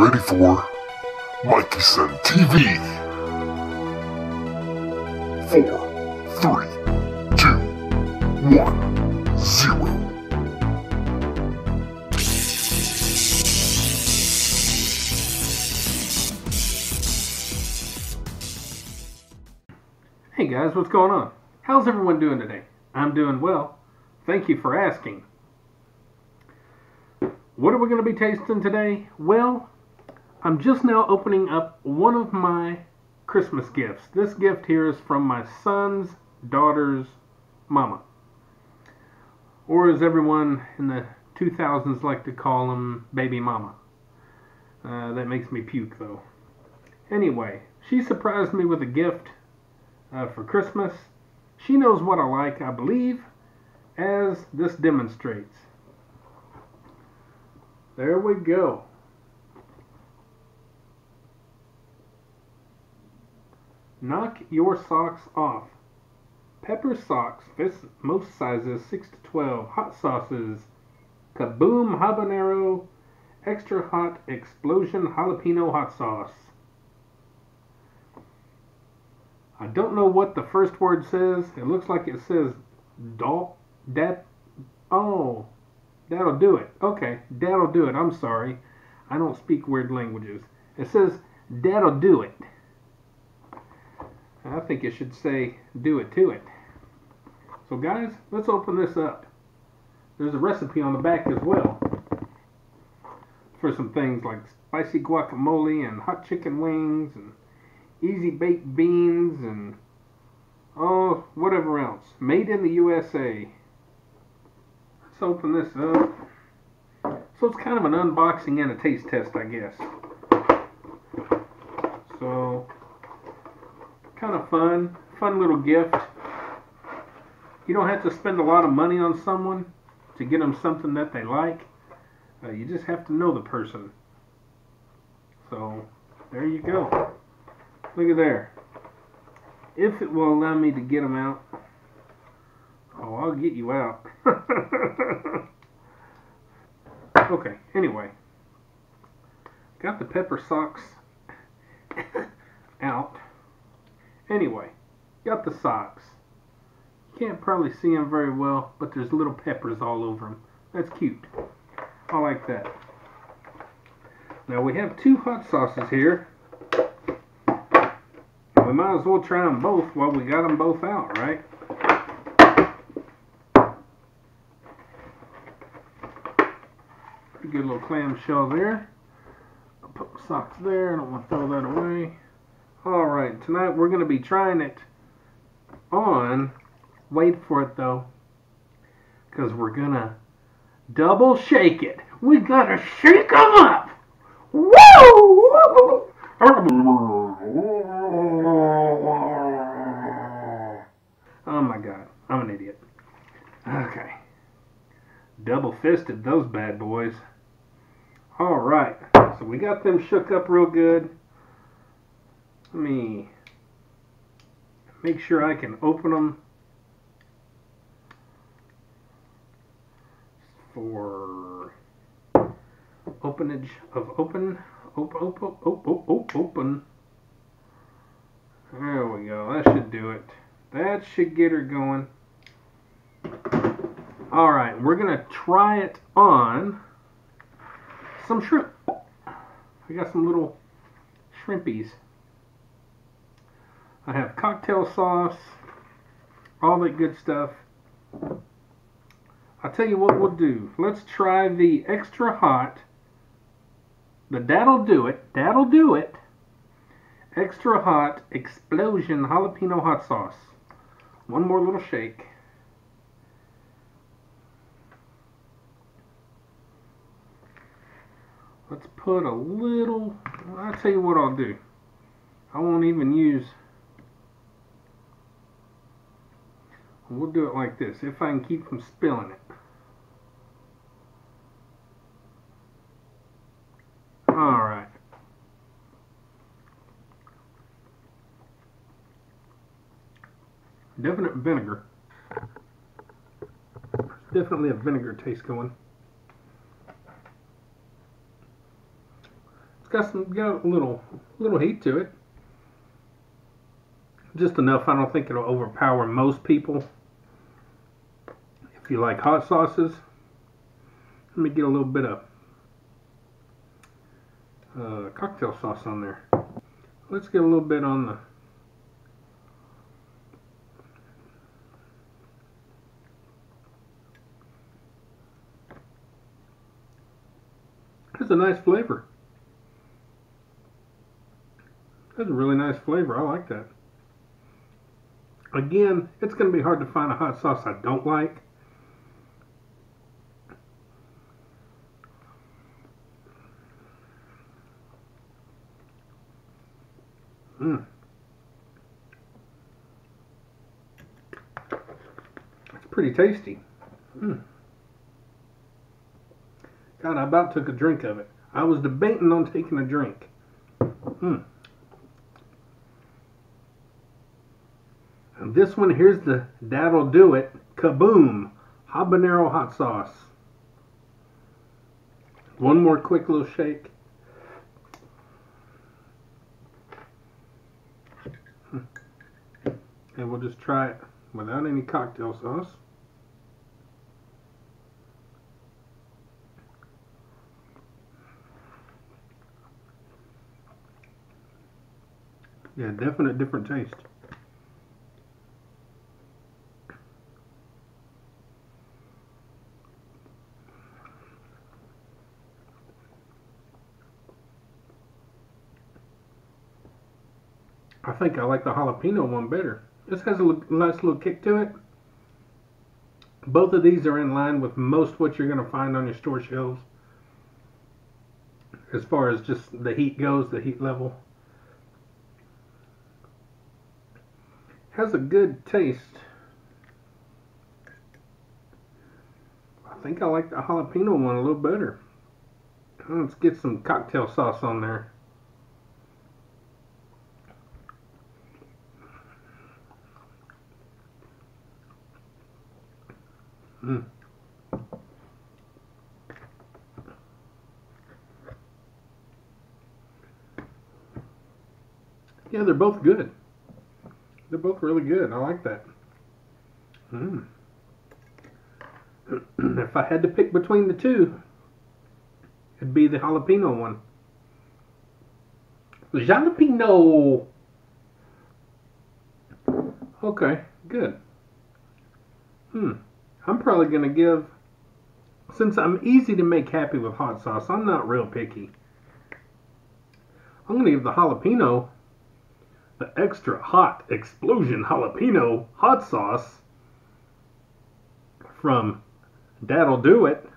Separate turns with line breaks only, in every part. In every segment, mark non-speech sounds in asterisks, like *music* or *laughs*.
ready for Mikieson TV. Four, three, two, one, zero.
Hey guys, what's going on? How's everyone doing today? I'm doing well. Thank you for asking. What are we going to be tasting today? Well, I'm just now opening up one of my Christmas gifts. This gift here is from my son's daughter's mama. Or as everyone in the 2000s like to call them, baby mama. Uh, that makes me puke though. Anyway, she surprised me with a gift uh, for Christmas. She knows what I like, I believe, as this demonstrates. There we go. Knock your socks off. Pepper socks, most sizes 6 to 12. Hot sauces. Kaboom habanero, extra hot explosion jalapeno hot sauce. I don't know what the first word says. It looks like it says dal that oh that'll do it. Okay, that'll do it. I'm sorry. I don't speak weird languages. It says that'll do it. I think it should say do it to it. So guys, let's open this up. There's a recipe on the back as well for some things like spicy guacamole and hot chicken wings and easy baked beans and oh whatever else made in the USA let's open this up so it's kind of an unboxing and a taste test I guess so kind of fun fun little gift you don't have to spend a lot of money on someone to get them something that they like uh, you just have to know the person so there you go Look at there. If it will allow me to get them out. Oh, I'll get you out. *laughs* okay, anyway. Got the pepper socks *laughs* out. Anyway, got the socks. You can't probably see them very well, but there's little peppers all over them. That's cute. I like that. Now we have two hot sauces here we might as well try them both while we got them both out, right? Pretty good little clamshell there. I'll put my socks there. I don't want to throw that away. Alright, tonight we're going to be trying it on. Wait for it though. Because we're going to double shake it. We got to shake them up. Woo! Oh my god, I'm an idiot. Okay. Double fisted those bad boys. Alright, so we got them shook up real good. Let me make sure I can open them for openage of open open open open open. There we go. That should do it. That should get her going. All right we're gonna try it on some shrimp. I got some little shrimpies I have cocktail sauce all that good stuff. I'll tell you what we'll do. Let's try the extra hot. The that'll do it. That'll do it. Extra hot explosion jalapeno hot sauce. One more little shake. Let's put a little I'll tell you what I'll do. I won't even use we'll do it like this if I can keep from spilling it Alright. Definite vinegar. Definitely a vinegar taste going. It's got some got a little little heat to it. Just enough. I don't think it'll overpower most people. If you like hot sauces, let me get a little bit of uh, cocktail sauce on there. Let's get a little bit on the That's a nice flavor. That's a really nice flavor. I like that. Again, it's going to be hard to find a hot sauce I don't like. Mmm. It's pretty tasty. Mmm. God, I about took a drink of it. I was debating on taking a drink. Mm. And this one, here's the That'll Do It Kaboom Habanero Hot Sauce. One more quick little shake. And we'll just try it without any cocktail sauce. Yeah, definite different taste. I think I like the jalapeno one better. This has a nice little kick to it. Both of these are in line with most what you're going to find on your store shelves. As far as just the heat goes, the heat level. has a good taste. I think I like the jalapeno one a little better. Let's get some cocktail sauce on there. Mm. Yeah, they're both good. They're both really good. I like that. Mm. *clears throat* if I had to pick between the two, it'd be the jalapeno one. Jalapeno! Okay, good. Hmm. I'm probably going to give, since I'm easy to make happy with hot sauce, I'm not real picky. I'm going to give the jalapeno the extra hot explosion jalapeno hot sauce from That'll Do It.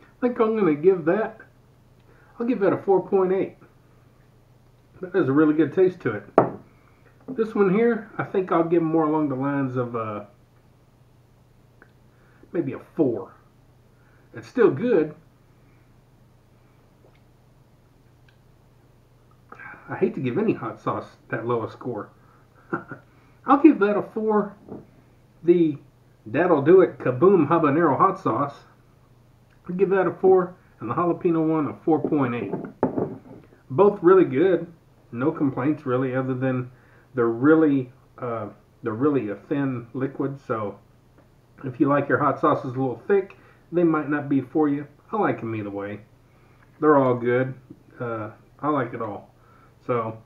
I think I'm going to give that, I'll give that a 4.8. That has a really good taste to it. This one here, I think I'll give more along the lines of uh, maybe a 4. It's still good, I hate to give any hot sauce that low a score. *laughs* I'll give that a 4. The That'll Do It Kaboom Habanero Hot Sauce. I'll give that a 4. And the jalapeno one a 4.8. Both really good. No complaints really other than they're really uh, they're really a thin liquid. So if you like your hot sauces a little thick, they might not be for you. I like them either way. They're all good. Uh, I like it all. So,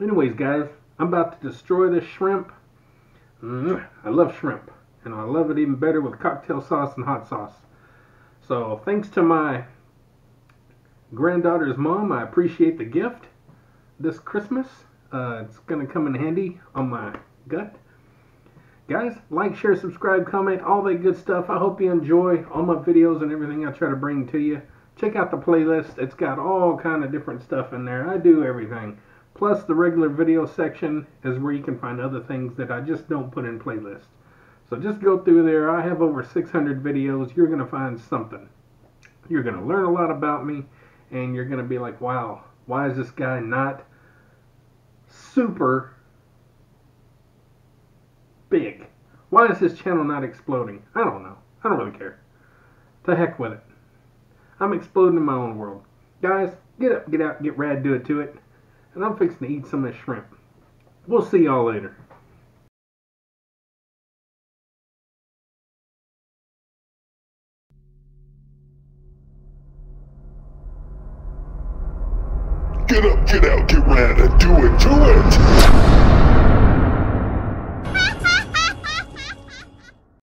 anyways, guys, I'm about to destroy this shrimp. Mm, I love shrimp, and I love it even better with cocktail sauce and hot sauce. So, thanks to my granddaughter's mom, I appreciate the gift this Christmas. Uh, it's going to come in handy on my gut. Guys, like, share, subscribe, comment, all that good stuff. I hope you enjoy all my videos and everything I try to bring to you check out the playlist. It's got all kind of different stuff in there. I do everything. Plus the regular video section is where you can find other things that I just don't put in playlists. So just go through there. I have over 600 videos. You're going to find something. You're going to learn a lot about me and you're going to be like, wow, why is this guy not super big? Why is his channel not exploding? I don't know. I don't really care. To heck with it. I'm exploding in my own world. Guys, get up, get out, get rad, do it to it. And I'm fixing to eat some of this shrimp. We'll see y'all later.